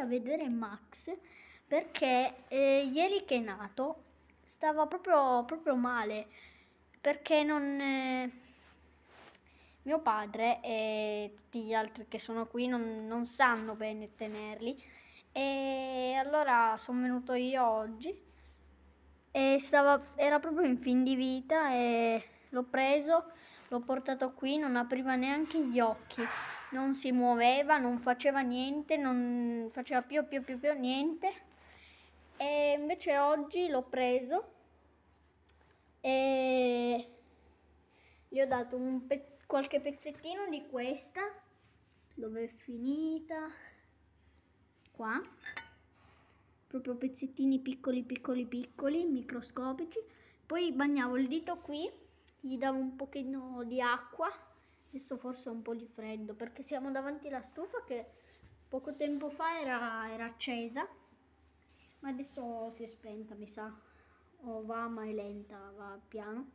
a vedere Max perché eh, ieri che è nato stava proprio, proprio male perché non... Eh, mio padre e tutti gli altri che sono qui non, non sanno bene tenerli. E allora sono venuto io oggi e stava, era proprio in fin di vita e l'ho preso, l'ho portato qui, non apriva neanche gli occhi, non si muoveva, non faceva niente, non faceva più più più più niente. E invece oggi l'ho preso e gli ho dato pe- qualche pezzettino di questa. Dove è finita? Qua. Proprio pezzettini piccoli piccoli piccoli microscopici. Poi bagnavo il dito qui gli davo un pochino di acqua adesso forse un po' di freddo perché siamo davanti alla stufa che poco tempo fa era, era accesa ma adesso si è spenta mi sa. O va ma è lenta va piano.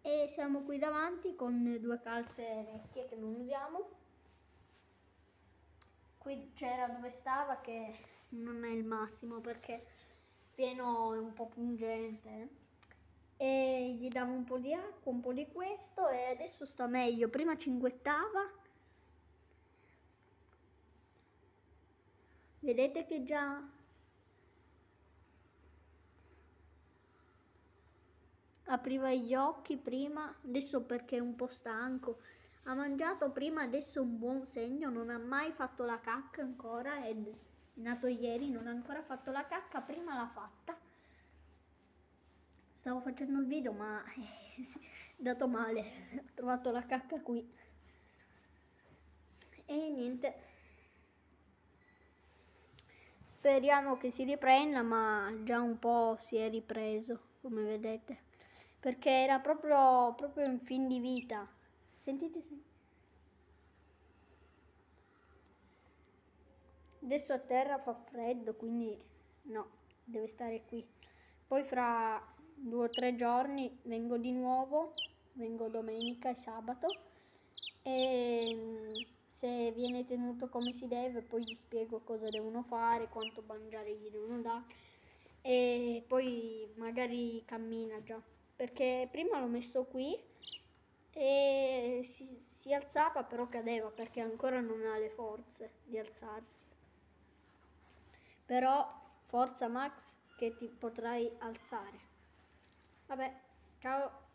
E siamo qui davanti con due calze vecchie che non usiamo. Qui c'era dove stava che non è il massimo perché pieno è un po' pungente e gli davo un po' di acqua, un po' di questo e adesso sta meglio. Prima cinguettava. Vedete che già apriva gli occhi prima, adesso perché è un po' stanco. Ha mangiato prima, adesso un buon segno, non ha mai fatto la cacca ancora è nato ieri, non ha ancora fatto la cacca, prima l'ha fatta. Stavo facendo il video ma è dato male, ho trovato la cacca qui. E niente. Speriamo che si riprenda, ma già un po' si è ripreso, come vedete. Perché era proprio, proprio in fin di vita. Sentite, sentite. Adesso a terra fa freddo, quindi no, deve stare qui. Poi fra due o tre giorni vengo di nuovo, vengo domenica e sabato e mm, se viene tenuto come si deve poi gli spiego cosa devono fare, quanto mangiare gli devono dare e poi magari cammina già perché prima l'ho messo qui e si, si alzava però cadeva perché ancora non ha le forze di alzarsi però forza Max che ti potrai alzare. Vabbè, ciao.